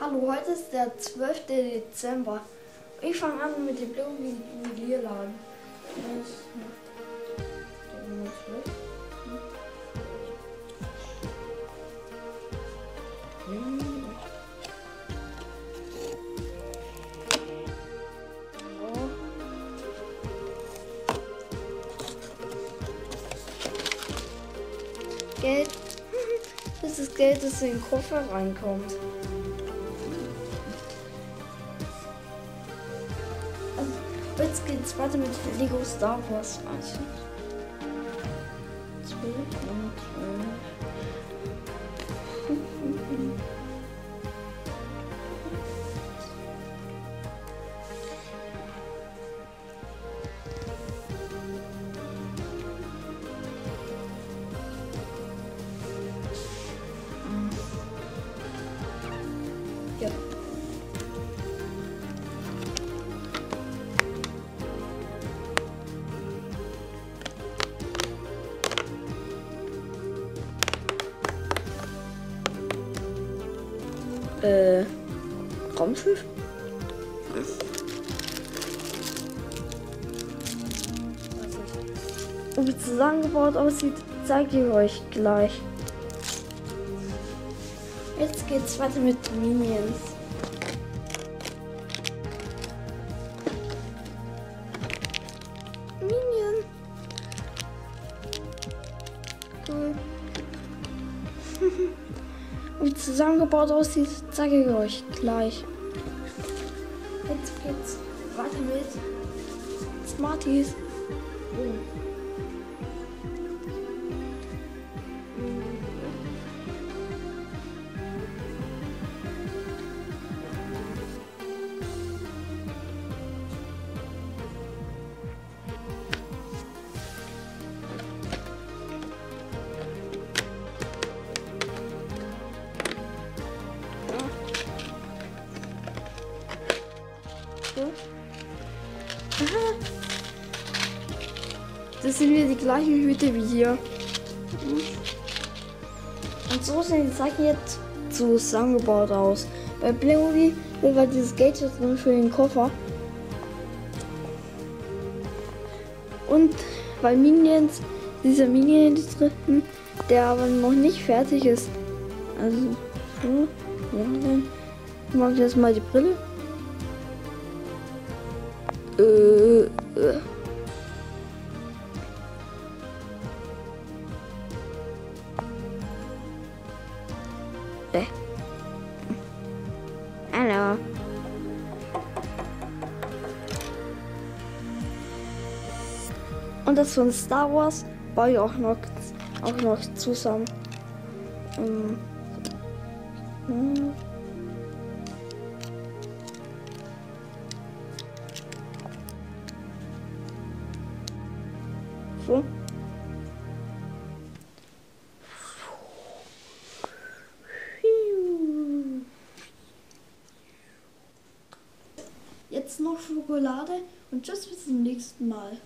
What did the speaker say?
Hallo, heute ist der 12. Dezember. Ich fange an mit dem blauen Juwelierladen. Das ist der Nummer 12. Hm. So. Geld. Das ist Geld, das in den Koffer reinkommt. Jetzt geht's weiter mit Lego Star Wars. Also. 12 und 12. Äh, Raumschiff? Und wie zusammengebaut aussieht, zeige ich euch gleich. Jetzt geht's weiter mit Minions. Minion. Cool. Wie zusammengebaut aussieht, zeige ich euch gleich. Jetzt geht's weiter mit Smarties. Oh. Aha. Das sind wieder die gleichen Hüte wie hier. Und so sehen die Sachen jetzt zusammengebaut aus. Bei Playmobil war dieses Gate jetzt drin für den Koffer. Und bei Minions, dieser Minion drin, der aber noch nicht fertig ist. Also, so, ja, dann mache ich jetzt mal die Brille. Äh, äh. Und das von Star Wars baue ich auch noch, auch noch zusammen. Ähm. Hm. So. Jetzt noch Schokolade und tschüss bis zum nächsten Mal.